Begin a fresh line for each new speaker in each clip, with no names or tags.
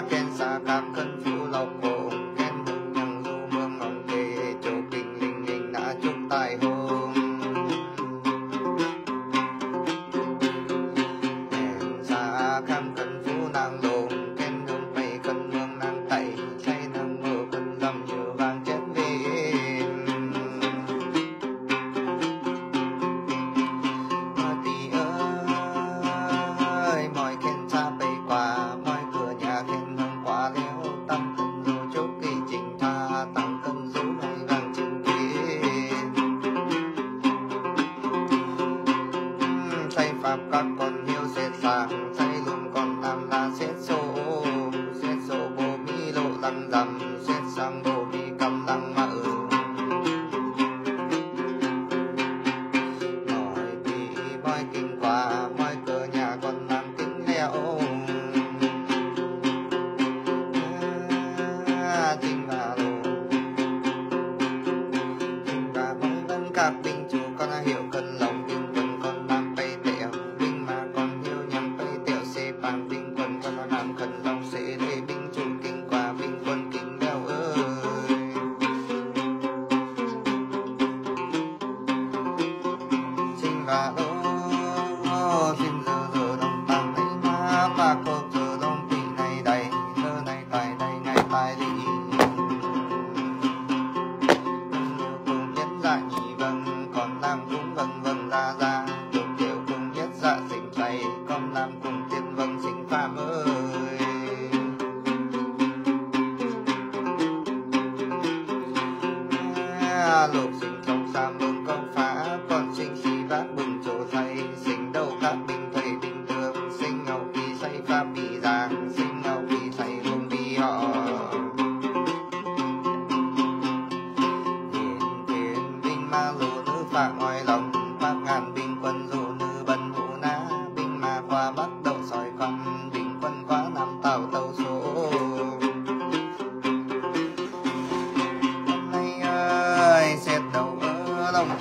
khen xa cảm con hiểu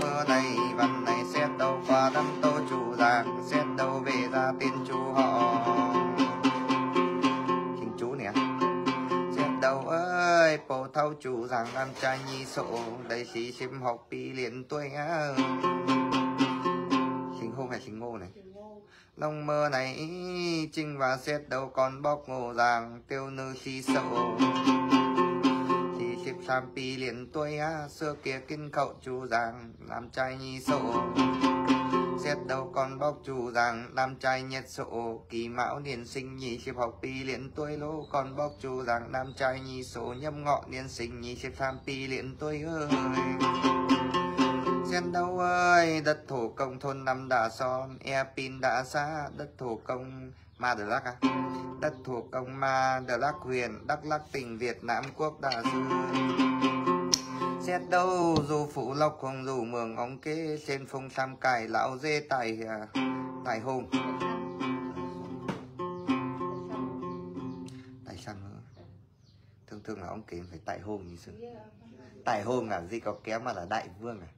mơ này văn này xét đầu qua đâm tô chủ giang xét đầu về ra tiên chủ họ. Chính chú nè. Xét đầu ơi, bồ thâu chủ giang ăn trai nhi sổ đây xí sim học pi liền tuổi á. Sinh hô hay sinh ngô này? Lòng mơ này, trinh và xét đầu còn bóc ngô giang tiêu nữ si sổ chỉ sam pi liền tuổi á xưa kia kinh khẩu chủ giang làm trai nhi sổ. Xét đầu còn bóc chủ giang làm trai nhiệt sổ. Kỳ mão niên sinh nhị xếp học pi liền tuổi lô còn bóc chủ giang làm trai nhi sổ. Nhâm ngọ niên sinh nhị xếp sam pi liền tuổi ơi Sen đâu ơi, đất thổ công thôn năm đã son, e pin đã xa, đất thổ công ma đờ lắc à? đất thuộc ông ma đờ lắc huyền đắk lắc tỉnh việt nam quốc đà sư xét đâu dù phủ lộc không dù mường ống kế trên phong sam cài, lão dê tài à, tài hùng. Tài xăm nữa? Thường thường là ông kế phải tại hùng như sự tại hùng là gì có kém mà là đại vương à?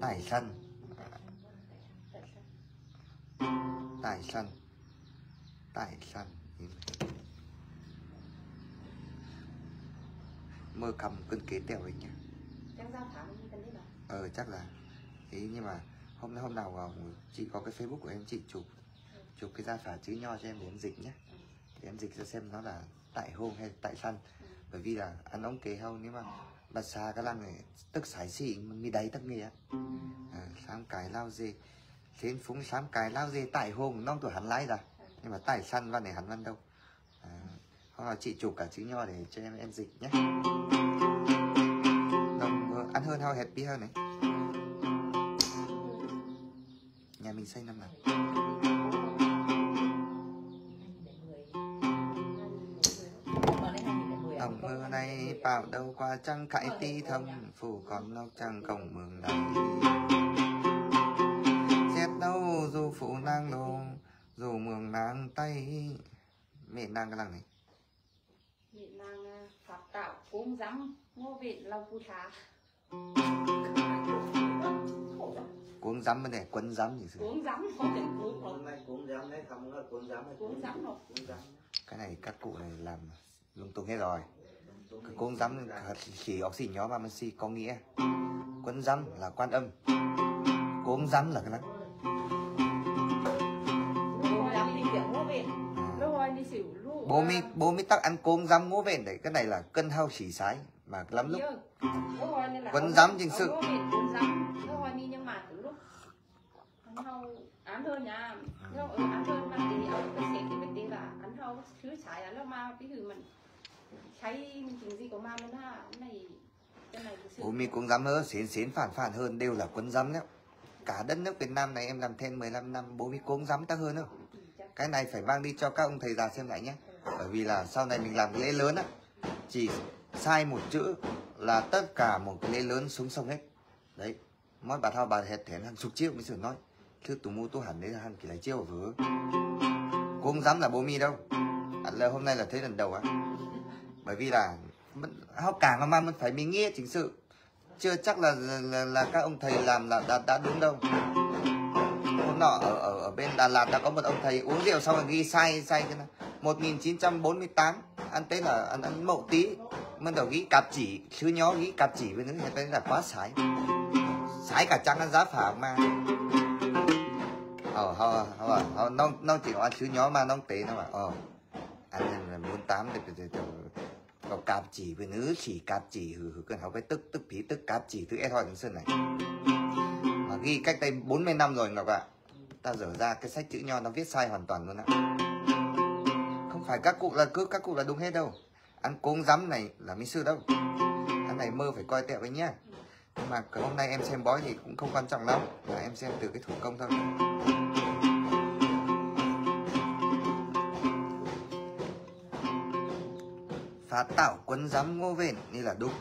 Tài xanh tại sân tại sân mơ cầm cân kế tèo ấy nhỉ. Ờ chắc là. Thế nhưng mà hôm hôm nào vào chị có cái facebook của em chị chụp chụp cái gia phả chữ nho cho em để em dịch nhé. Để em dịch cho xem nó là tại hôn hay tại săn. Bởi vì là ăn ông kế hâu nếu mà bà xa cái lăng này tức sải xỉ mi đấy tất nghĩa à, sáng cái lao dê trên phúng sám cái lao dê tại hôn non tuổi hắn lái ra. Nhưng mà tại săn văn này hắn văn đâu? À, hôm nào chị chụp cả chữ nho để cho em em dịch nhé. Đồng, ờ, ăn hơn hao happy hơn này. Nhà mình xây năm nào? Hồng mưa này bảo đâu qua trăng khải ti thâm Phủ còn nóc trăng cổng mường đầy dù phụ nang đồ Dù mường nang tay. Mẹ nang cái làng này.
Mẹ nang à, pháp tạo cúng rắm ngô vịt lau phu trà
cuốn rắm bên này quấn rắm gì
Cúng rắm không thể cúng rồi
này cũng dám đấy không là dám hay
Cúng rắm rồi
cái này các cụ này làm lung tung hết rồi. Cái cuốn rắm chỉ óc xì nhó mà mình xì có nghĩa. Quấn rắm là quan âm. Cuốn rắm là cái lắm bố mi bố mi tắc ăn cốm rắm ngố vện đấy. Cái này là cân hao chỉ sái mà lắm lúc. Quấn rắm chính sự.
Hơn nha ở hơn mà thì ông cái xe đi thứ là mà cái thứ mình mình gì của ma mình ha này
bố mi cũng dám hơn xến xến phản phản hơn đều là quấn rắm đấy cả đất nước Việt Nam này em làm thêm 15 năm bố mi cũng dám tắc hơn đâu cái này phải mang đi cho các ông thầy già xem lại nhé. Bởi vì là sau này mình làm cái lễ lớn á chỉ sai một chữ là tất cả một cái lễ lớn xuống sông hết. Đấy mỗi bà thao bà hẹt thén hàng chục triệu mới sửa nói. Thứ tù mua tu hẳn đấy là hàng kỳ lấy chiêu ở vớ. Cũng dám là bố mi đâu. Hẳn là hôm nay là thấy lần đầu á. Bởi vì là hao cả mà mình phải mình nghe chính sự. Chưa chắc là là, là, các ông thầy làm là đã, đã đúng đâu nọ ở, ở ở bên Đà Lạt đã có một ông thầy uống rượu xong rồi ghi sai sai cái này 1948 ăn tết là ăn, ăn mậu tí. Mình đầu ghi cạp chỉ chứ nhó ghi cạp chỉ với những hiện tên là quá sải sải cả trắng ăn giá phả mà. Ờ họ họ họ nó nó chỉ có ăn chứ nhó mà nó tế nó mà. Ờ ăn là bốn tám thì thì thì có cạp chỉ với nữ chỉ cạp chỉ hừ hừ cơn học phải tức tức phí tức cạp chỉ thứ e hỏi đến sơn này. Mà ghi cách đây 40 năm rồi Ngọc ạ ta dở ra cái sách chữ nho nó viết sai hoàn toàn luôn ạ không phải các cụ là cứ các cụ là đúng hết đâu. Ăn cốm rắm này là mỹ sư đâu. Ăn này mơ phải coi tẹo với nhá. Nhưng mà cái hôm nay em xem bói thì cũng không quan trọng lắm. Là em xem từ cái thủ công thôi. Phá tạo quấn rắm ngô vện như là đúng.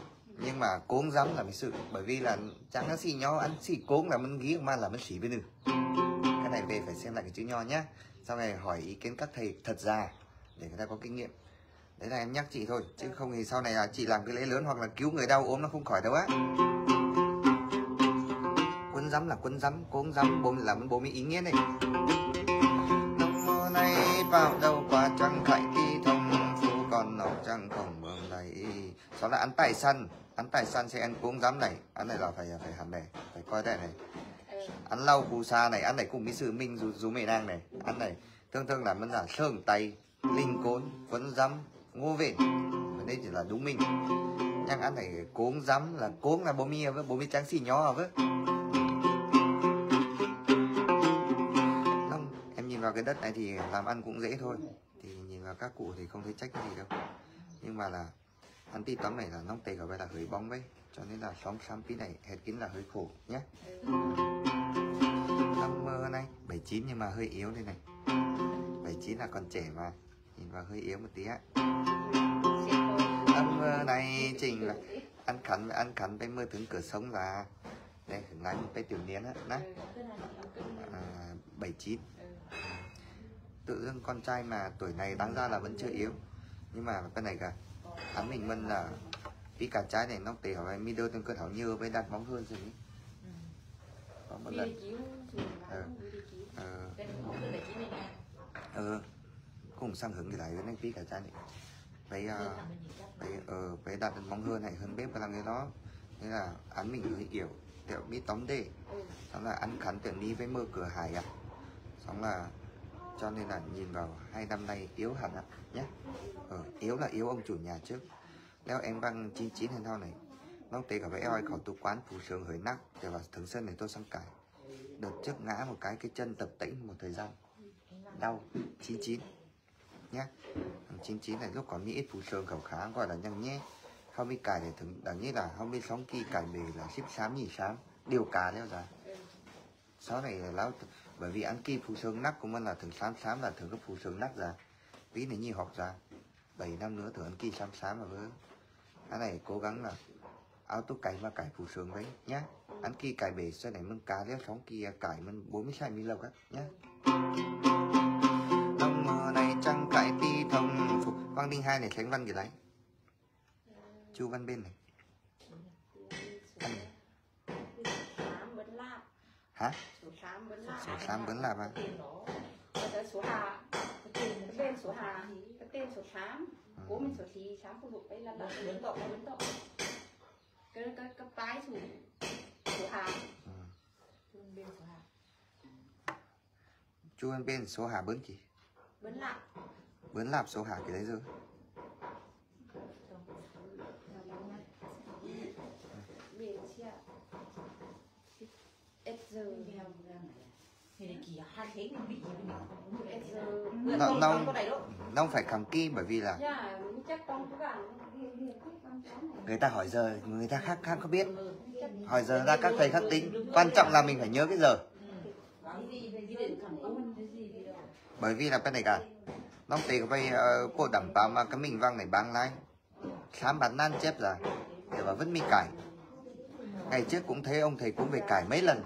Nhưng mà cốm rắm là mỹ sự bởi vì là chẳng có xì nhó, ăn xì cốm là mình nghĩ mà là mình xỉ bên nữ cái này về phải xem lại cái chữ nho nhé, sau này hỏi ý kiến các thầy thật già để người ta có kinh nghiệm. Đấy là em nhắc chị thôi chứ không thì sau này là chị làm cái lễ lớn hoặc là cứu người đau ốm nó không khỏi đâu á. Quân rắm là quân rắm cốm rắm bố là bố mới ý nghĩa này. Đông vào đầu qua trăng khải ti thông phu còn nọ trăng cổng mường này sau là ăn tài săn ăn tài săn sẽ ăn cốm rắm này. Ăn này là phải phải hẳn này phải coi đây này ăn lau phù sa này ăn này cùng với sự minh dù, dù mẹ đang này. Ăn này thường thường là mân là sơn tay linh cốn quấn rắm ngô vện và đây chỉ là đúng mình. Nhang ăn này cốm rắm là cốm là bố mi à với bố mi trắng xì nhó à với không em nhìn vào cái đất này thì làm ăn cũng dễ thôi. Thì nhìn vào các cụ thì không thấy trách cái gì đâu. Nhưng mà là ăn tí tóm này là nóng tề ở là hơi bóng với cho nên là xóm xăm tí này hết kín là hơi khổ nhé. Năm mơ này 79 nhưng mà hơi yếu đây này. 79 là còn trẻ mà Nhìn vào hơi yếu một tí á Năm mơ này chỉnh là Ăn khắn ăn khắn với mơ ถึง cửa sống là Đây ngay một cái tiểu niên á Đó à, 79 Tự dưng con trai mà tuổi này đáng ra là vẫn chưa yếu. Nhưng mà cái này cả hắn mình mân là cái cả trái này nó tèo hay mi đưa từng cơ thảo như với đặt bóng hơn rồi ý. có một lần.
chùa
Ờ. ờ ờ. Cũng sang hứng thì lại với cái cả trái này. Với với ờ với đặt bóng hơn này hơn bếp và làm cái đó. Thế là ăn mình hơi yếu tiểu mi tống đề
ừ.
xong là ăn khắn tưởng đi với mơ cửa hải à xong là cho nên là nhìn vào hai năm nay yếu hẳn á nhé ờ, yếu là yếu ông chủ nhà trước leo em băng chín chín hơn thao này. Nó tế cả với eo khỏi tu quán phù sướng hơi nắc để vào thường sân này tôi sang cải. Đợt trước ngã một cái cái chân tập tĩnh một thời gian. Đau, chín chín. Nhé chín chín này lúc còn mi ít phù sướng khẩu khá, gọi là nhăng nhé. Không biết cải để thường đáng nhất là không biết sóng kỳ cải bề là ship sám nhỉ sám điều cá leo ra sau này là lão bởi vì ăn kỳ phù sướng nắc của mình là thường sám sám là thường có phù sướng nắc ra. Tí này nhi học ra. 7 năm nữa thử ăn kỳ sám sám mà với cái này cố gắng là áo túc mà cài phù sướng đấy nhá anh kia cài bể sau này mình cá leo sóng kia cài mình 46 mươi lâu các nhá Đông mưa này trăng cài pi thông phục Văn Đinh hai này Khánh Văn gì đấy Chu Văn bên này
anh này
hả
số sám vẫn là
số sám vẫn là ba
số hà
cái
cái tên số hà cái tên số sám bố mình số thì sám phụ lục ấy là là bấn tộc bấn tộc cái cái cái bái số số hà
ừ.
thương bên số hàng
Chu Văn bên số hà bướn gì?
Bấn lạp
bướn lạp số hà cái đấy rồi.
Biển chia giờ
nó- nó- nó phải cầm kim bởi vì là người ta hỏi giờ, người ta khác khác không biết. Hỏi giờ ra các thầy khác tính. Quan trọng là mình phải nhớ cái giờ. Bởi vì là cái này cả, nó tì bây ờ, cô đảm bảo mà cái mình văng này băng lại khám bán nan chép ra, để mà vẫn mi cải. Ngày trước cũng thấy ông thầy cũng về cải mấy lần.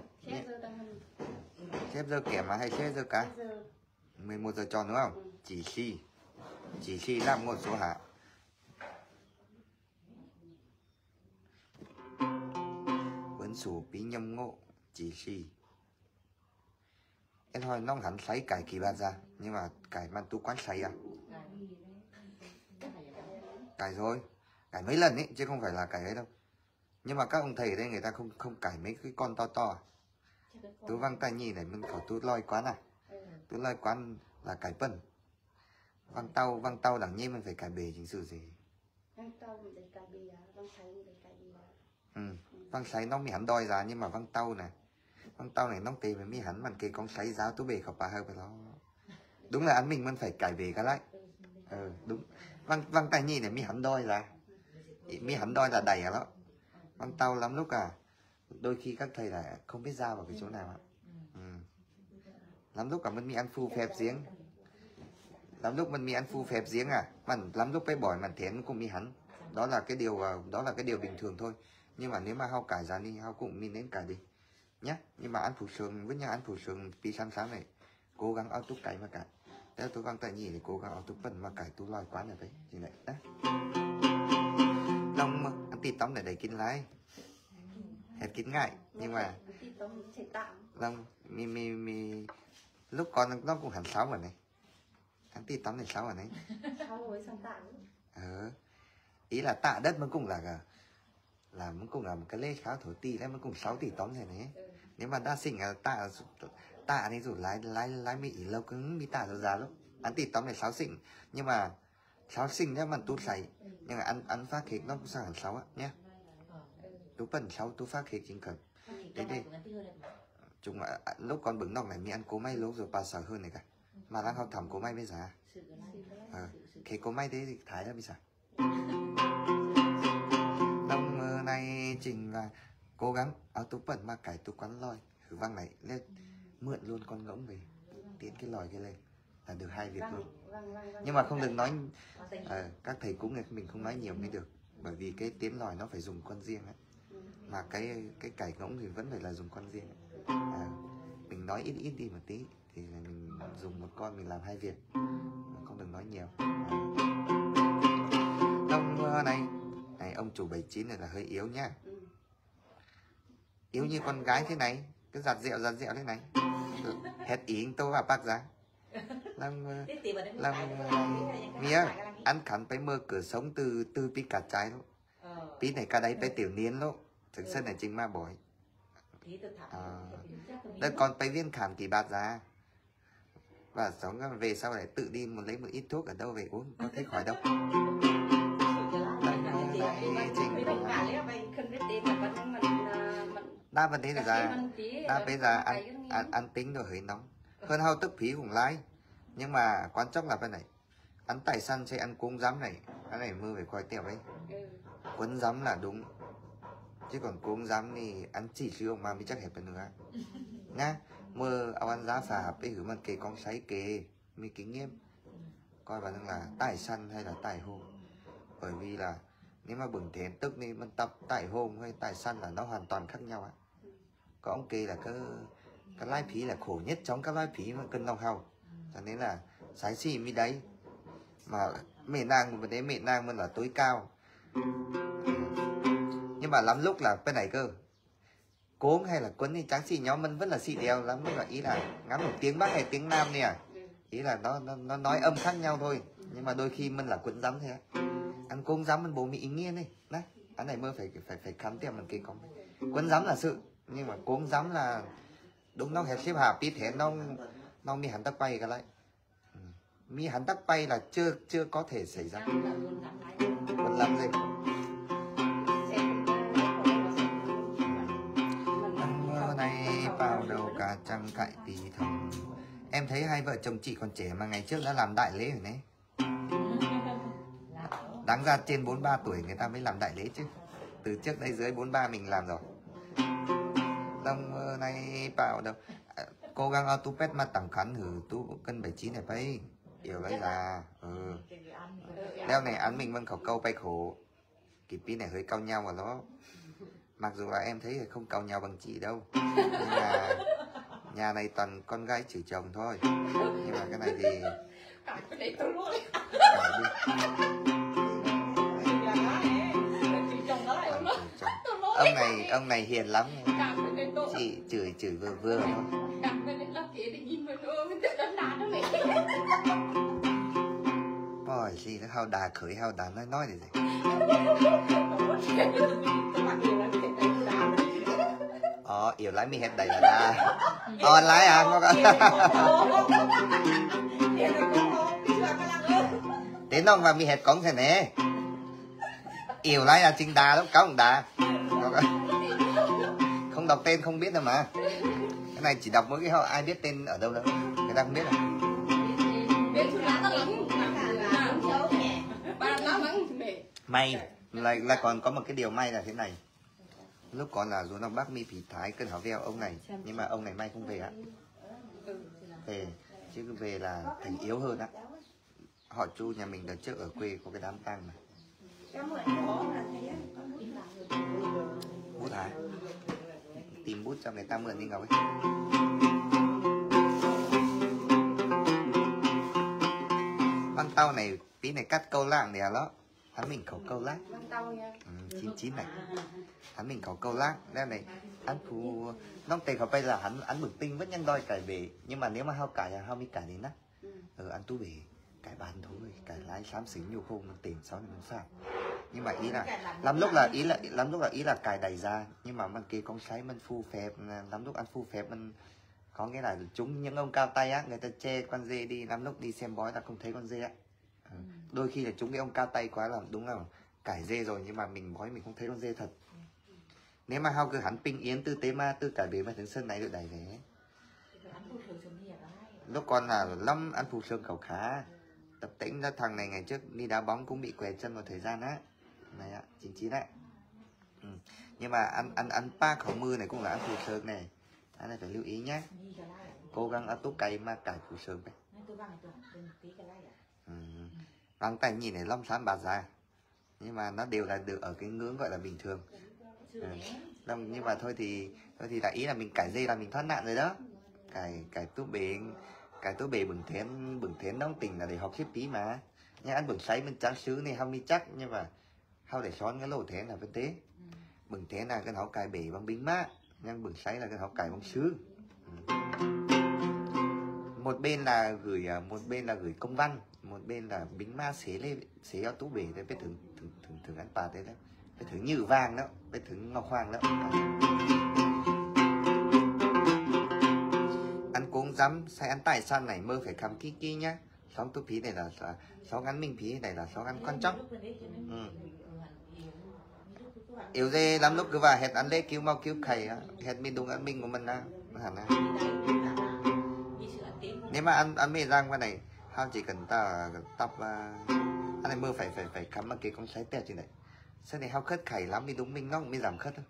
Chết giờ
kẻ mà hay chép giờ cá
giờ.
11 giờ tròn đúng không? Chỉ khi chỉ khi làm một số hạ vẫn sủ bí nhâm ngộ chỉ khi. Em hỏi nông hắn sấy cải kỳ bàn ra nhưng mà cải man tu quán sấy à? Cải rồi cải mấy lần ấy chứ không phải là cải ấy đâu. Nhưng mà các ông thầy ở đây người ta không không cải mấy cái con to to à. Tú văng tay nhì này mình khẩu tú loi quán à? Tú loi quán là cải bẩn văng tàu văng tàu đẳng nhiên mình phải cải bề chính sự gì?
Anh tao mình lấy cái bìa, văng thấy lấy cái bìa.
ừ. văng sấy nó mới hắn đôi ra nhưng mà văng tàu này văng tàu này nó tì mà mới hắn bằng cái con sấy giáo tú bề khẩu bà hơi phải đó. Đúng là anh mình mình phải cải bề cái lại ừ, đúng. Văng văng tay nhì này mới hắn đôi ra. Mới hắn đôi là đầy rồi đó. Văng tàu lắm lúc à đôi khi các thầy là không biết ra vào cái chỗ nào ạ. Ừ. lắm lúc cả mình mới ăn phu phép giếng. Lắm lúc mình mới ăn phu phép giếng à? Mình lắm lúc phải bỏ mình thén cũng mi hắn. Đó là cái điều ờ, đó là cái điều bình thường thôi. Nhưng mà nếu mà hao cải ra đi hao cũng mi nên cải đi. Nhé nhưng mà ăn phủ sườn với nhau ăn phủ sườn pi sáng sáng này cố gắng ao túc cải mà cải. Nếu tôi văng tay nhỉ thì cố gắng ao túc bẩn mà cải tu lòi quán ở đấy. Như vậy đó long ăn tít tóm để đầy kín lái hết kín ngại nhưng mà vâng mi mi mi lúc con nó cũng hẳn sáu rồi này. Hắn tì tắm này sáu rồi này.
Sáu rồi sang tạ
ừ, ý là tạ đất mới cũng là là mới cũng là một cái lê khá thổ tì đấy mới cũng sáu tỷ tóm rồi này. Nếu mà đa sinh là tạ tạ thì dù lái lái lái mỹ lâu cứng mỹ tạ rồi già lắm. Ăn tì tóm này sáu sinh nhưng mà sáu sinh nhá mà tu sảy nhưng mà ăn ăn phát thì nó cũng sang hẳn sáu á nhé tu bẩn 6 tu phát khịch chính cần.
Cái này của ngân tiêu này
chung là à, lúc con bứng nọc này mi ăn cố may lúc rồi bà sợ hơn này cả. Mà đang học thầm cố may bây giờ à?
sự cái
cái cố may thế thì thái ra bây giờ. Năm mơ này trình là cố gắng ở tú bẩn mà cải tú quán lòi thử văng này lên mượn luôn con ngỗng về tiến cái lòi kia lên. Là được hai việc luôn. Nhưng mà không được nói ờ, các thầy cúng này mình không nói nhiều mới được. Bởi vì cái tiến lòi nó phải dùng con riêng ấy.
Ừ.
mà cái cái cải ngỗng thì vẫn phải là dùng con riêng à, mình nói ít ít đi một tí thì là mình dùng một con mình làm hai việc không được nói nhiều à. mơ này này ông chủ 79 này là hơi yếu nhá
ừ.
yếu như con gái thế này cứ giặt dẹo giặt dẹo thế này hết ý tôi vào bác ra làm làm mía ăn khắn phải mơ cửa sống từ từ pi cả trái
Ờ,
pi này cả đấy phải tiểu niên luôn thực sự này chính ma
thẳng.
À. Đây còn phải viên khảm kỳ bạt ra và sống về sau này tự đi một lấy một ít thuốc ở đâu về uống có thấy khỏi đâu
à,
đa vấn đề là ra đa bây giờ ăn, ăn ăn tính rồi hơi nóng hơn hao tức phí cũng lái nhưng mà quan trọng là bên này ăn tài săn sẽ ăn cuống rắm này cái này mưa về khoai teo ấy
ừ.
cuốn rắm là đúng chứ còn cuống dám thì ăn chỉ chứ mà mới chắc hết bên nữa. Nhá mưa ao ăn giá phà bây giờ mình kề con sấy kề mới kinh nghiệm coi vào là tài săn hay là tài hôn bởi vì là nếu mà bừng thế tức thì mình tập tài hôm hay tài săn là nó hoàn toàn khác nhau á. Có ông kê là cái cái lai phí là khổ nhất trong các lai phí mà cân lòng hầu cho nên là sái xì mi đấy. Mà mẹ nàng, vấn đề mẹ nàng mình là tối cao nhưng mà lắm lúc là bên này cơ. Cố hay là quấn thì trắng xì nhóm mình vẫn là xì đeo lắm nhưng mà ý là ngắm một tiếng bắc hay tiếng nam nè
à.
ý là nó nó, nó nói âm khác nhau thôi. Nhưng mà đôi khi mình là quấn rắm thế á. ăn cốm rắm mình bố mỹ ý nghĩa này. Đấy anh này mơ phải phải phải khám tiệm mình cái có quấn rắm là sự nhưng mà cốm rắm là đúng nó hẹp xếp hà tí thế nó nó mi hắn tắc bay cả lại. Ừ, mi hắn tắc bay là chưa chưa có thể xảy ra. Quấn làm gì cả trăng cại tì thầm Em thấy hai vợ chồng chị còn trẻ mà ngày trước đã làm đại lễ rồi đấy. Đáng ra trên 43 tuổi người ta mới làm đại lễ chứ. Từ trước đây dưới 43 mình làm rồi. Nắng mơ này bao đầu à, Cố gắng tu pet mà tầm khắn hử tu cân 79 này phải Yêu lấy ra Ừ. Đeo này ăn mình vâng khẩu câu bay khổ. Cái pin này hơi cao nhau rồi đó. Mặc dù là em thấy không cao nhau bằng chị đâu. Nhưng mà Nhà này toàn con gái chửi chồng thôi. Nhưng mà cái này thì
để tôi luôn. Chồng
Ông này ông này hiền lắm. Chị chửi chửi vừa vừa thôi. Ôi gì nó hao đà khởi hao đà nói nói gì Ờ yêu lái mi hết đầy là đà Ờ lái à có Đến ông và mi hết con thế nè. Yêu lái là chính đà lắm cáo đà Không đọc tên không biết đâu mà. Cái này chỉ đọc mỗi cái họ ai biết tên ở đâu đâu. Người ta không biết đâu
mẹ.
May là, là còn có một cái điều may là thế này lúc còn là dù nó bác mi phỉ thái cơn hảo veo ông này. Nhưng mà ông này may không về á. Về chứ về là thành yếu hơn á. Họ chu nhà mình đợt trước ở quê có cái đám tang mà. Bút hả tìm bút cho người ta mượn đi ngọc ấy con tao này tí này cắt câu lạng nè đó hắn mình khẩu câu
nha.
Ừ, chín chín này. Hắn mình khẩu câu lác. Đây này hắn phù nông tề khẩu bây là hắn hắn bực tinh vẫn nhân đôi cải về nhưng mà nếu mà hao cải là hao mi cải đến á
Ừ.
ừ ăn tú về cải bàn thôi. Cải lái xám xính nhiều khô nó tiền sáu nó sao nhưng mà ý là lắm lúc là ý là lắm lúc là ý là cài đầy ra. Nhưng mà mình kia con sấy mình phu phép lắm lúc ăn phu phép mình có nghĩa là chúng những ông cao tay á người ta che con dê đi. Lắm lúc đi xem bói là không thấy con dê á đôi khi là chúng cái ông cao tay quá là đúng là cải dê rồi, nhưng mà mình bói mình không thấy con dê thật. Nếu mà hao cứ hắn ping yến tư tế ma, tư cải bề sân này được đẩy về. Lúc con là lâm ăn phù sương cầu khá, tập tĩnh ra thằng này ngày trước đi đá bóng cũng bị què chân một thời gian á. Này ạ, chín chín đấy ừ. nhưng mà ăn ăn ăn ba khẩu mưa này cũng là ăn phù sương này. Anh này phải lưu ý nhé cố gắng ăn tốt cày mà cải phù sương. này ừ. bằng tay nhìn này lâm sán bà già. Nhưng mà nó đều là được ở cái ngưỡng gọi là bình thường. Ừ. Nhưng mà thôi thì thôi thì là ý là mình cải dây là mình thoát nạn rồi đó. Cải cải tú bể cải tú bể bừng thén bừng thén đóng tình là để học xếp tí mà. Nhưng ăn bừng sấy mình trắng sứ này không đi chắc nhưng mà hao để xón cái lỗ thế là vấn tế. Bừng thế là cái háo cài bể bằng bính mát nhưng bừng sáy là cái háo cài bằng sứ. Ừ. một bên là gửi à, một bên là gửi công văn một bên là bính ma xế lên, xế ao tú bể đấy biết thử thử thử thử ăn bà đấy. Phải biết thử nhự vàng đó biết thử ngọc hoàng đó. Ăn cuống rắm, sai ăn tài san này mơ phải cầm kí kí nhá. Sóng tú phí này là sóng ăn minh phí này là sóng ăn quan trọng Ừ. yếu dê lắm lúc cứ vào, hẹn ăn lễ cứu mau cứu khầy á. Hẹn mình đúng ăn minh của mình á. Hẳn á. Nếu mà ăn ăn mì rang cái này không chỉ cần ta tập ờ, anh này mơ phải phải phải cắm một cái con sái tẹt trên này. Sau này hao khất khải lắm mình đúng mình ngon mình giảm khất thôi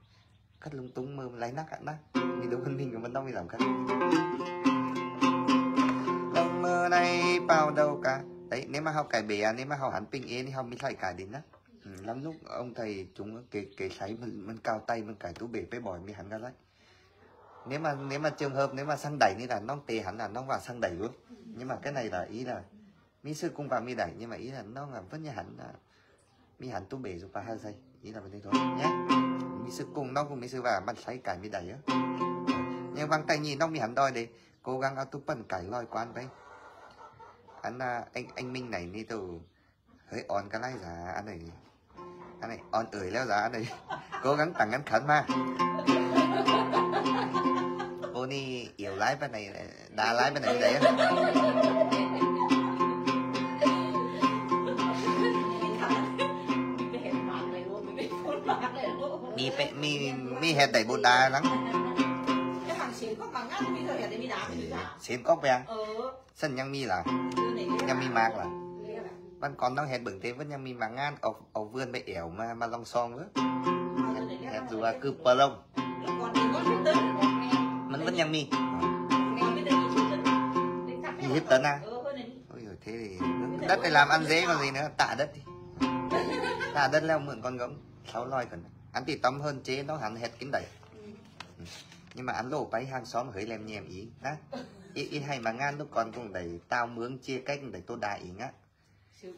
khất lung túng mơ lấy nắc ăn nắc. Mình đúng hơn mình còn vẫn đâu mình giảm khất đông mơ này bao đâu cả. Đấy nếu mà hao cải bể à, nếu mà hao hắn ping ế thì hao mình lại cải đến đó ừ, lắm lúc ông thầy chúng cái cái sấy mình mình cao tay mình cải tú bể bê bòi mình hắn ra đấy. Nếu mà nếu mà trường hợp nếu mà sang đẩy như là nó tê hắn là nó vào sang đẩy luôn nhưng mà cái này là ý là mi sư cung và mi đẩy nhưng mà ý là nó là vẫn như hẳn là mi hẳn tu bể dục và hai giây ý là vấn đề thôi. Nhé. Mi sư cung, nó cùng mi sư và mặt sấy cải mi đẩy á. Nhưng bằng tay nhìn nó mi hẳn đôi đấy cố gắng tu bẩn cải loi quan đấy anh à, anh anh minh này đi từ hơi on cái này giá, anh này anh này on ơi leo giá, anh này. Cố gắng tặng anh khẩn mà ô ni yếu lái bên này đá lái bên này đấy á. mi pe mi mi hết đẩy bột đá lắm
cái thằng xỉn có bằng ngắt bây giờ hiện tại mi đá mi đá
xin có bèn
ờ
sân nhang mi là
đưa này
nhang mi mạc là vẫn còn nó hết bừng thế vẫn nhang mi mạc ngan ở ở vườn bị ẻo mà mà long song nữa hết dù là cứ bờ lông
còn thì có chút tấn
mình vẫn nhang mi
còn bây giờ thì chút tấn
gì hết tấn à?
Này
ôi rồi thế thì đất này làm ăn dễ còn gì nữa tạ đất đi. Tạ đất leo mượn con gỗng sáu loi cần. Ăn thì tóm hơn chế nó hẳn hết kín đầy. Nhưng mà ăn lỗ bấy hàng xóm hơi lem nhèm ý đó ít ít hay mà ngan lúc còn cũng đẩy tao mướn chia cách đẩy tô đà ý ngá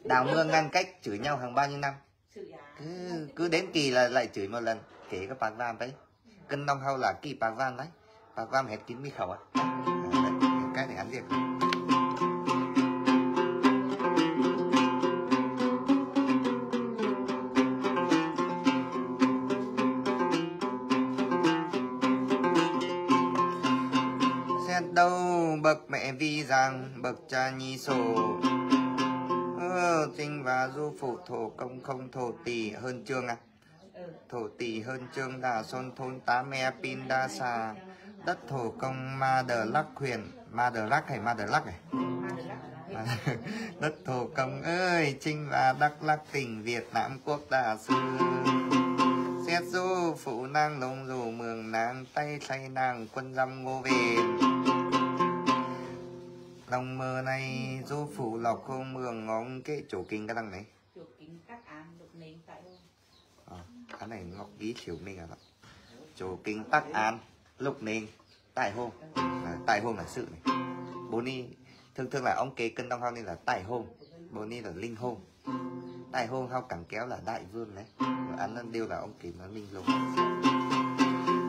đào mương ngăn cách chửi nhau hàng bao nhiêu năm.
Giá
cứ cứ đến kỳ là lại chửi một lần kể các bạc vam đấy. Cân nong hao là kỳ bạc vam đấy mi khẩu á à, đấy, cái này ăn việc xét đâu bậc mẹ vi giang bậc cha nhi sổ. Ờ, trinh và du phụ thổ công không thổ tỷ hơn trương à
ờ
thổ tỷ hơn trương đà xôn thôn tá me pin đa xà đất thổ công ma đờ lắc huyền. Ma đờ lắc hay ma đờ lắc này đất thổ công ơi trinh và đắc lắc tỉnh việt nam quốc đà sư. Xét du phụ nang lông dù mường nàng tay say nàng quân dăm ngô về lòng mơ này du phụ lọc khô mường ngóng cái chỗ kinh cái đằng này
chuột kính các án đục nền tại đâu
Ờ, cái này ngọc ý chiều mình à? Chỗ kinh tắc an lục nền tại hôm. À, tại hôm là sự này. Boni ni thường thường là ông kế cân đông hao nên là tại hôm. Boni ni là linh hôm. Tại hôm hao cẳng kéo là đại vương đấy. Và ăn ăn đều là ông kế nó linh luôn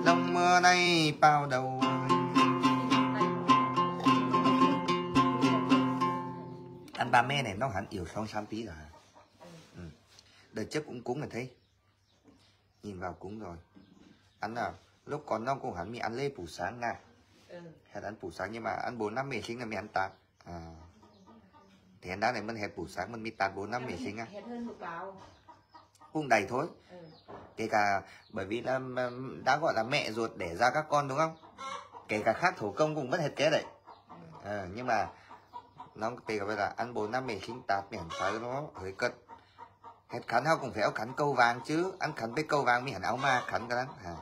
lòng mưa này bao đầu ăn ba mẹ này nó hẳn yếu xong xăm tí rồi. Ừ. đợt trước cũng cúng là thấy nhìn vào cúng rồi. Ăn nào? Lúc còn non cũng hẳn mình ăn lê phủ sáng nga
ờ
hay ăn phủ sáng nhưng mà ăn bốn năm mẹ sinh là mình ăn tạt. À. thì anh đã này mình hẹp phủ sáng mình mi tạt bốn năm mẹ sinh á.
Hết hơn một bao
cũng đầy thôi.
Ờ
kể cả bởi vì là đã gọi là mẹ ruột để ra các con đúng không? Kể cả khác thủ công cũng vẫn hết kế đấy. À, nhưng mà nó kể cả bây là ăn bốn năm mẹ sinh tạt miệng phải nó hơi cất hết khắn hao cũng phải áo khắn câu vàng chứ. Ăn khắn với câu vàng mới hẳn áo ma khắn cái đó. À.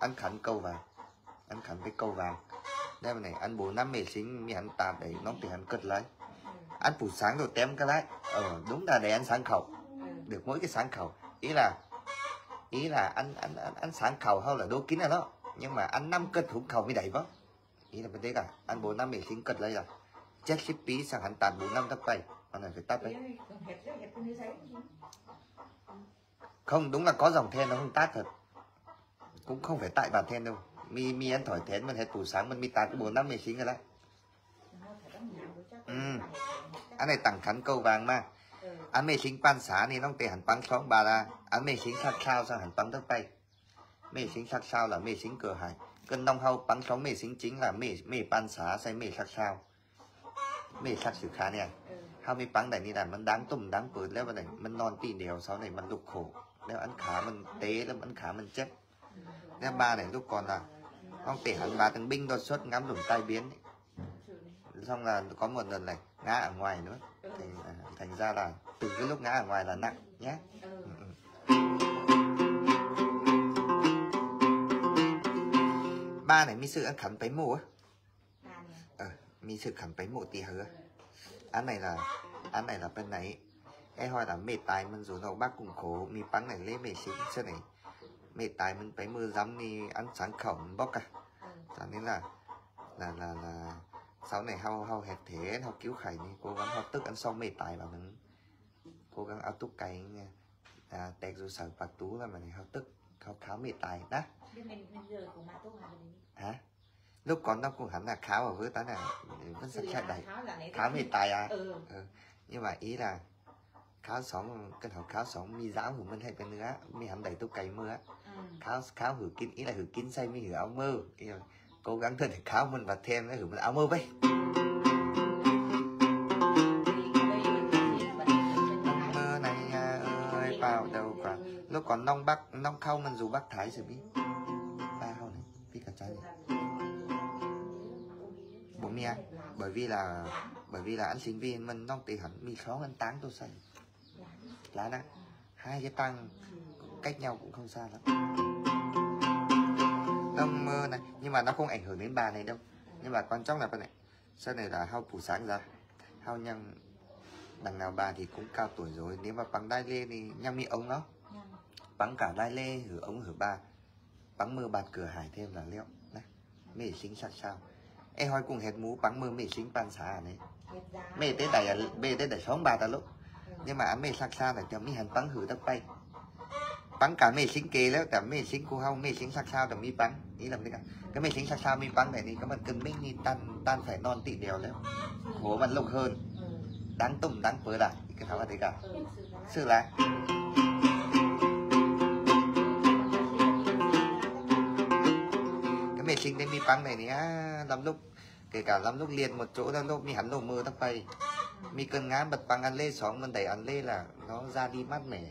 ăn khắn câu vàng. Ăn khắn với câu vàng. Đây này ăn bốn năm mẹ sinh mới hẳn tạt đấy nó thì hẳn cất lấy ăn phủ sáng rồi tém cái đấy ờ đúng là để ăn sáng khẩu. Được mỗi cái sáng khẩu. Ý là ý là ăn ăn ăn, ăn sáng khẩu hay là đô kín là đó. Nhưng mà ăn năm cân húng khẩu mới đầy vó. Ý là vấn đề cả ăn bốn năm mẹ sinh cất lấy rồi. Chết ship pí sang hắn tàn bốn năm tắt tay con này phải tắt đấy.
Thế.
Không đúng là có dòng then nó không tát thật cũng không phải tại bản then đâu mi mi ăn thỏi thén mình hết tủ sáng mình mi tát cái bốn năm mì xính rồi đấy Ừ. anh này tặng khánh câu vàng mà anh mê xính pan xá thì nó tệ hẳn băng sóng bà ra anh mê xính sắc sao sang hẳn băng đất bay mê xính sắc sao là mê xính cửa hải cân đông hâu băng sóng mê xính chính là mê mê pan xá say mê sắc sao mê sắc sự khá này hao mi băng nàyนี่làมันดังตุ่มดังเปิดแล้ววันไหนมันนอนตีเดียวเสาไหนมันลุกโขแล้วอันขามันเตะแล้วอันขามันเจ็บ đem ba này lúc còn là ông tỉa bà thằng binh đột xuất ngắm đủng tai biến xong là có một lần này ngã ở ngoài nữa. Thành, thành ra là từ cái lúc ngã ở ngoài là nặng nhé. Ba này mi sự ăn khắn bấy mù á. Ờ mi sự khắn bấy mù tì hứa ăn này là ăn này là bên này ấy. Hỏi là mệt tài mình dù nó bác cùng khổ mi bắn này lấy mệt xí chứ này mẹ tài mình bấy mưa dám đi ăn sáng khẩu mình bóc cả cho nên là là là là sau này hao hao hẹp thế hao cứu khải đi cố gắng hao tức ăn xong mệt tài vào mình. Cố gắng áo túc cái à, tẹt rồi sợ bạc tú là này hao tức hao kháo mệt tài đó hả? Lúc còn nó cũng hẳn là kháo ở với ta là vẫn sẽ chạy đầy kháo mệt tài à?
Ừ.
Nhưng mà ý là kháo sống cái thằng kháo sống mi giáo hử mình hay cái nữa mi hẳn đầy túc cái mưa á.
ừ
kháo kháo hử kín ý là hử kín say mi hử áo mơ. Ý là cố gắng thân để kháo mình và thêm nó hử mình áo mơ vậy mơ này à, ơi vào đầu quả lúc còn nong bắc nong khâu mình dù bắc thái rồi biết. Ba này biết cả trái này. Bố mẹ bởi vì là bởi vì là anh sinh viên mình nong tỷ hẳn mi khó anh tán tôi say. Lá đó hai cái tăng cách nhau cũng không xa lắm. Tâm mơ này, nhưng mà nó không ảnh hưởng đến bà này đâu. Nhưng mà quan trọng là con này, sau này là hao phủ sáng ra, hao nhăng, đằng nào bà thì cũng cao tuổi rồi. Nếu mà bằng đai lê thì nhăng mi ống nó bắn cả đai lê, hử ống hử ba bắn mơ bạt cửa hải thêm là liệu này mê xính sát sao. Em hỏi cùng hết mũ bắn mơ mê xính pan xả à này. Mê tới đẩy à, mê tới đẩy sống bà ta lúc. Nhưng mà anh mê sát sao là cho mi hành bắn hử tắc bay. bắn cả mê xính kêแล้วแต่ mê xính cô hông mê xính sát saoแต่mi bắn ý là cái cái mê xính sát sao mi bắn này thì có mình cần mình tan tan phải non tị đềuแล้วkhổมันlục hơn đáng tùm đáng phớ là cái thảo là thế cả sự là cái mê sinh đây mi bắn này nhá lắm lúc kể cả lắm lúc liền một chỗ lắm lúc mi hắn đồ mưa tắc bay mi cần ngã bật băng ăn lê sóng mình đẩy ăn lê là nó ra đi mát mẻ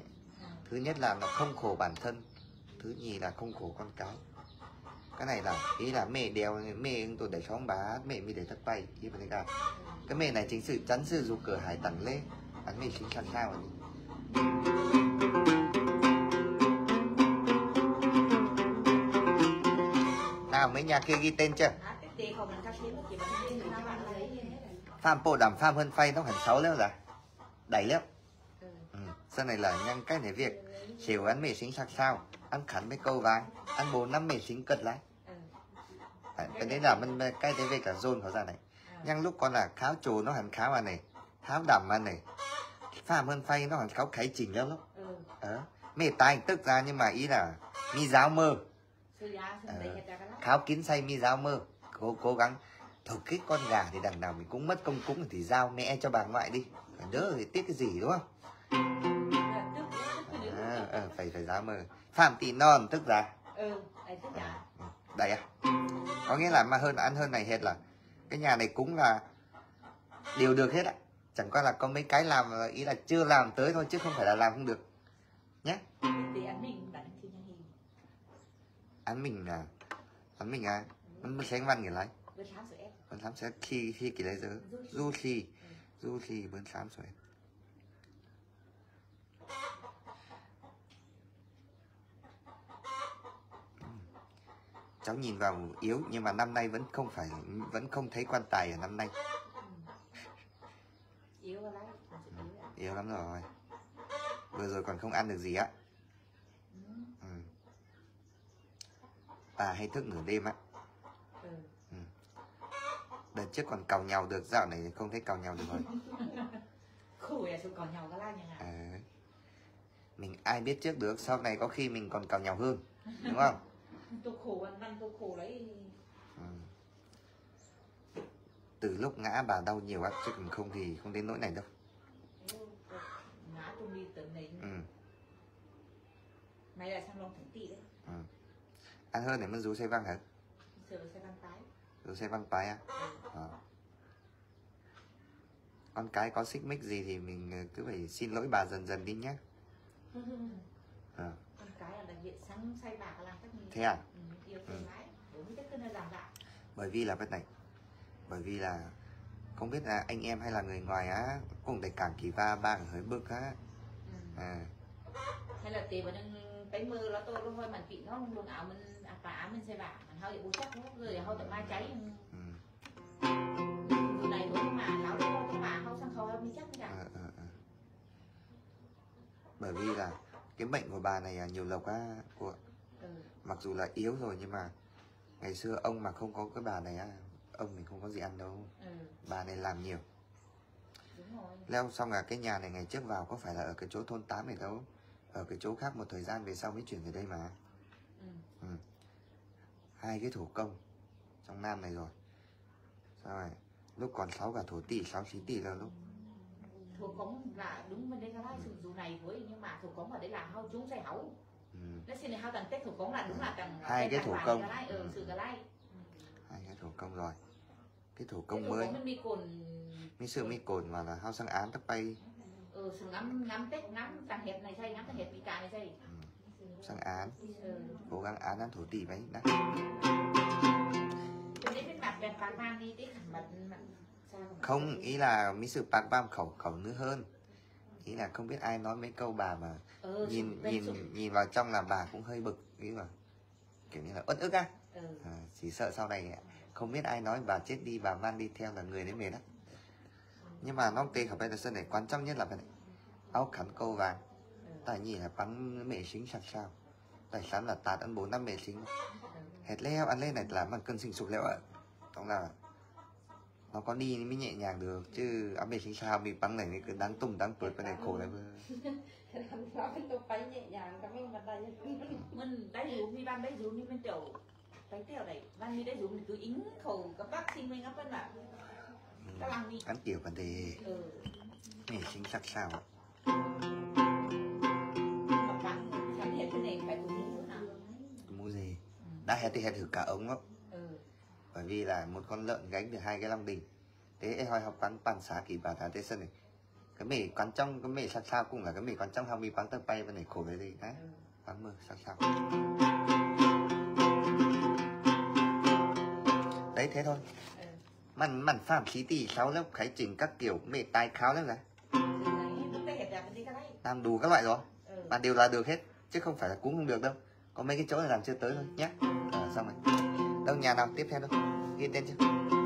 thứ nhất là nó không khổ bản thân thứ nhì là không khổ con cái cái này là ý là mẹ đeo mẹ tôi để xong bà mẹ mình để thất bay ý mình cả cái mẹ này chính sự chắn sự dù cửa hải tặng lê ăn mẹ chính sẵn sao rồi nào mấy nhà kia ghi tên chưa phạm bộ đảm phạm hơn phay nó hẳn sáu nữa rồi đẩy lắm sau này là nhân cái này việc. Chiều ăn mì xính sạc sao? Ăn khắn với câu vàng. Ăn bố năm mì xính cật lại. Cái đấy là mình cái đấy về cả zone của ra này. Nhưng lúc còn là kháo trù nó hẳn kháo mà này. Kháo đầm mà này. Phàm hơn phay nó hẳn kháo khái chỉnh lắm lắm. Ờ. Mê tay tức ra nhưng mà ý là Mi giáo mơ. Ờ, kháo kín say mi giáo mơ. Cố cố gắng. Thôi cái con gà thì đằng nào mình cũng mất công cúng thì giao mẹ cho bà ngoại đi. Đỡ thì tiếc cái gì đúng không? ờ phải phải giá mờ phạm tị non tức giá ừ tức đấy ừ, à. Có nghĩa là mà hơn ăn hơn này hết là cái nhà này cũng là đều được hết á. Chẳng qua là có mấy cái làm ý là chưa làm tới thôi chứ không phải là làm không được. Nhé à? à? ăn mình à ăn mình là án mình à? Mình sáng văn nghỉ lái vẫn sáng sẽ khi khi kỳ lấy giờ du khi du khi vẫn sáng rồi cháu nhìn vào yếu nhưng mà năm nay vẫn không phải vẫn không thấy quan tài ở năm nay. Yếu lắm rồi. Vừa rồi còn không ăn được gì á. Ừ. bà hay thức nửa đêm á. Đợt trước còn cào nhau được dạo này không thấy cào nhau được rồi.
À.
mình ai biết trước được sau này có khi mình còn cào nhau hơn đúng không
tôi khổ văn văn tôi khổ đấy.
Ừ. từ lúc ngã bà đau nhiều á chứ còn không thì không đến nỗi này đâu.
Ngã tôi đi tận này
ừ.
mày là sang long thành tỷ đấy.
Ăn hơn để mới rú xe văng hả?
Giờ sẽ văn tái.
Rú xe văng tái á? Ờ. con cái có xích mích gì thì mình ờ, cứ phải xin lỗi bà dần dần đi nhé. Ờ.
con cái là bệnh viện sáng say bạc làm các
thế à?
Ừ, lại
bởi vì là bên này bởi vì là không biết là anh em hay là người ngoài á cũng để cảng kỳ va bang hơi bực á.
Ừ.
à,
hay là tiền mà đang cái mưa nó tôi nó hơi mình bị nó luôn ảo mình à áo mình say bạc mình hơi bố chắc hết rồi hơi tận mai cháy.
Ừ,
từ này thôi mà lão đó cái bà không sang khâu mình chắc cả
ờ, ờ, ờ. bởi vì là cái bệnh của bà này là nhiều lộc á của
ừ.
Mặc dù là yếu rồi nhưng mà ngày xưa ông mà không có cái bà này á ông mình không có gì ăn đâu.
Ừ.
Bà này làm nhiều. Leo xong là cái nhà này ngày trước vào có phải là ở cái chỗ thôn 8 này đâu? Ở cái chỗ khác một thời gian về sau mới chuyển về đây mà.
Ừ.
hai cái thủ công trong nam này rồi. Sao rồi lúc còn sáu cả thổ tỷ sáu chín tỷ là lúc.
Thuộc cống là đúng bên đây cái sử dụng này với nhưng mà thuộc cống ở đây là hao chúng say hấu
ừ.
Nó xin hao tầng tết thuộc cống là đúng là tầng
Hai cái thủ công.
cái ừ sự cái này
hai cái thủ công rồi. Cái thủ công
thủ
mới.
đi cồn.
Mới sự mới cồn mà là hao sang án tắc bay.
Ừ sự ngắm ngắm tết ngắm tầng hẹp này xây ngắm tầng hẹp bị cài này xây
sang án.
Ừ.
Cố gắng án ăn thổ tỷ mấy đã không ý là mỹ sự bạc bam khẩu khẩu nữa hơn ý là không biết ai nói mấy câu bà mà
ừ,
nhìn nhìn
sự-
nhìn vào trong là bà cũng hơi bực ý mà kiểu như là uất ức á.
Ừ.
à, chỉ sợ sau này không biết ai nói bà chết đi bà mang đi theo là người đấy mệt á. Nhưng mà nó tê ở bên sân này quan trọng nhất là này. Áo khắn câu vàng. Tại nhỉ là bắn mẹ xính sạc sao? Tại sáng là tạt ăn bốn năm mẹ xính? Hết leo ăn lên này là bằng cân sinh sụp leo ạ. Tổng là nó có đi mới nhẹ nhàng được chứ áo mẹ xính sao bị bắn này thì cứ đáng tùng đáng tuột bên này khổ đấy
nó bên tôi bay nhẹ nhàng cái mình mặt đây
mình đấy dù mi ban đấy. Dù mi bên tiểu cái tiểu này ban mi đấy dù mình cứ ính khẩu các bác xin mình ngắm bên là các làng mi
ăn kiểu vấn đề.
Ừ.
Sao ạ
mà cái này phải như thế nào?
Mua gì? Đã hết thì hết thử cả ống đó bởi vì là một con lợn gánh được hai cái long đình thế em hỏi học quán bàn xá kỳ bà thả tê sân này cái mì quán trong cái mì sắc sao cũng là cái mì quán trong không mì quán tơ bay bên này khổ cái gì đấy
ừ.
quán mơ sắc sao đấy thế thôi.
Ừ.
Mặn mặn phạm khí tỷ sáu lớp khái trình các kiểu mì tài kháo lớp này
là
làm đủ các loại rồi.
Ừ.
Mà đều là được hết chứ không phải là cũng không được đâu. Có mấy cái chỗ này làm chưa tới thôi nhé à, xong rồi đâu nhà nào? Tiếp theo đâu ghi tên chưa?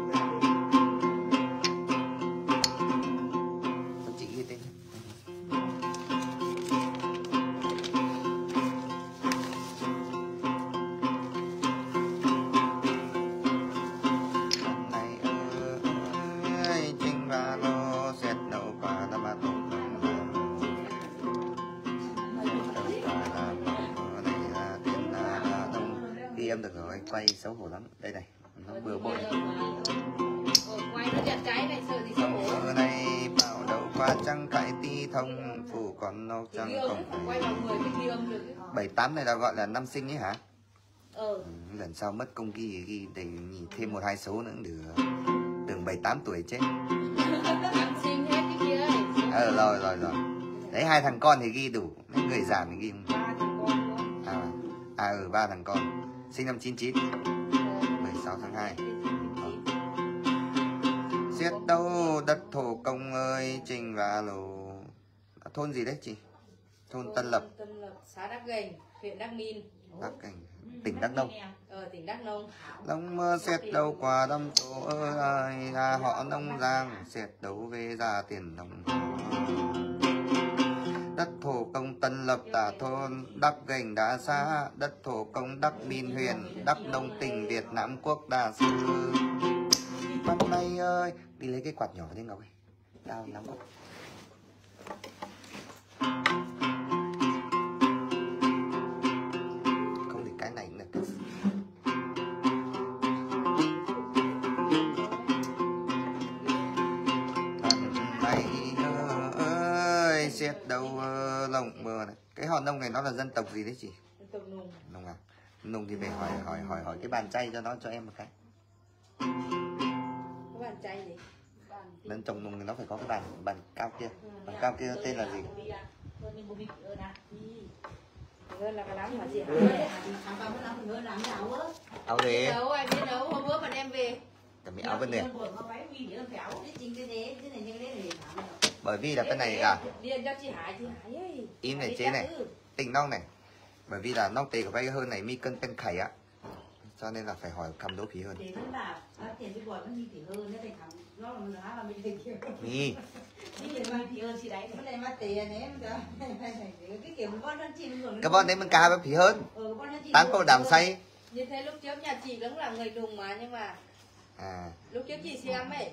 Sinh ấy hả?
Ờ
ừ, lần sau mất công ghi ghi để nhìn thêm một hai số nữa cũng được bảy tám tuổi chết.
Sinh hết cái kia ấy.
Ờ rồi rồi rồi. Đấy hai thằng con thì ghi đủ. Mấy người già thì ghi không?
Ba thằng con
à à ừ ba thằng con. Sinh năm 99
Ờ,
16 tháng 2 Giết đâu đất thổ công ơi trình và lồ thôn gì đấy chị thôn Tân Lập.
Tân Lập xã Đắc Gành huyện Đắc Min
Đắk Cảnh tỉnh Đắk Nông.
Ờ tỉnh Đắk Nông.
Long mơ xét đâu qua đâm tổ ơi là họ nông giang xét đấu về ra tiền đồng đất thổ công tân lập tả thôn đắc gành đá xa. Đất thổ công đắc min huyền đắc đông tỉnh việt nam quốc đà sư ban nay ơi đi lấy cái quạt nhỏ lên ngọc ơi đau lắm quá đâu ờ, lồng mờ này. Cái họ nông này nó là dân tộc gì đấy chị?
Tộc nùng.
Nông à? Nông thì phải hỏi hỏi hỏi hỏi cái bàn chay cho nó cho em một cái.
Các bạn chay gì? Bạn
dân trồng nông thì nó phải có cái bàn bàn cao kia. Bàn cao kia tên là gì?
cái
giàu á.
Áo về.
Nấu ai biết nấu? Hôm bữa mà đem về.
Bị áo bên này bởi vì là cái này
ấy
im này chế này tình nong này. Bởi vì là nong tề của bay hơn này mi cân pen khẩy á. Cho nên là phải hỏi cầm đỗ phí hơn.
Là là là rồi
cái bọn đấy mình cá với phí hơn.
Ừ,
tán cô đảm say.
Như thế lúc trước nhà chị cũng là người đùng mà nhưng mà
à,
lúc trước chị xem ấy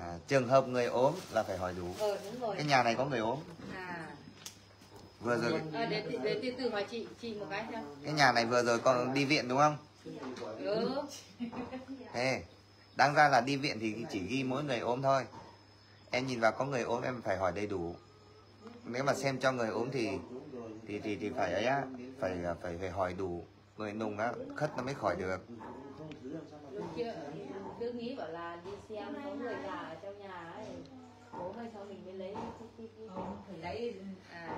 à, trường hợp người ốm là phải hỏi đủ.
Đúng rồi.
Cái nhà này có người ốm.
À.
Vừa rồi
ờ, để để từ từ hỏi chị chị một cái xem
cái nhà này vừa rồi còn đi viện đúng không?
Ừ.
Ê, đáng ra là đi viện thì chỉ ghi mỗi người ốm thôi. Em nhìn vào có người ốm em phải hỏi đầy đủ. Nếu mà xem cho người ốm thì thì thì, thì phải ấy á phải phải phải hỏi đủ. Người nùng á khất nó mới khỏi được.
Lúc cứ nghĩ bảo là đi xem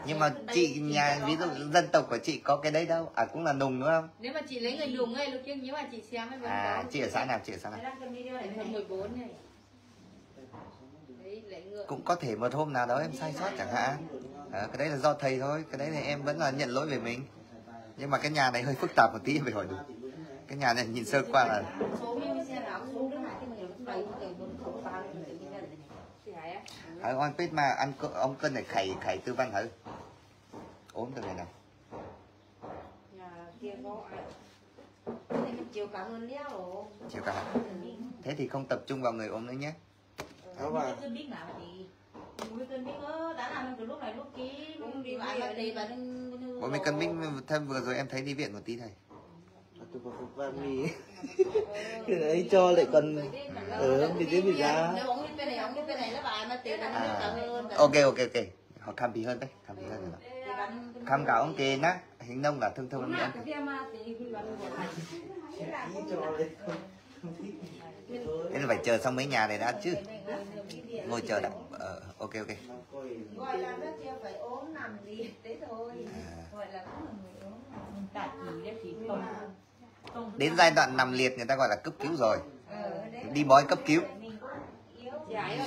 nhưng mà chị nhà ví dụ dân tộc của chị có cái đấy đâu. À cũng là nùng đúng không?
Nếu mà chị lấy người đùng ấy lúc trước nếu mà chị xem ấy
à chị ở xã nào chị ở xã nào?
Đang cầm video
Đấy,
này.
Hôm 14 này. Đấy lấy ngựa.
Cũng có thể một hôm nào đó em sai sót chẳng hạn. À, cái đấy là do thầy thôi. Cái đấy thì em vẫn là nhận lỗi về mình. Nhưng mà cái nhà này hơi phức tạp một tí em phải hỏi đủ cái nhà này nhìn sơ qua là
số mình xe nào số đứa này thì mình lấy cái mình không bao mình tự nhiên là
chị
Hỏi ông biết mà ăn cỡ- ông cân này khẩy khẩy tư văn thử. Ốm từ này nào?
Nhà kia có ai?
Cái này mình chiều cảm ơn đéo rồi
chịu cả thế thì không tập trung vào người ốm nữa nhé.
Đi và nó
Bọn mình cân binh thêm vừa rồi em thấy đi viện một tí thầy
tôi có cục vàng mì cái đấy cho lại còn ừ thì thế thì ra
ok ok ok. Họ khăm phí hơn đấy khăm phí hơn rồi khăm cả ông kê nát hình nông là thương thương ông thế là phải chờ xong mấy nhà này đã chứ. Ngồi chờ đã. Ờ, ok ok.
Gọi là nó chưa phải ốm nằm gì thế thôi. Gọi là cũng là người ốm Tại chỉ đấy thì không
đến giai đoạn nằm liệt người ta gọi là cấp cứu rồi. Đi bói cấp cứu.
Dạ,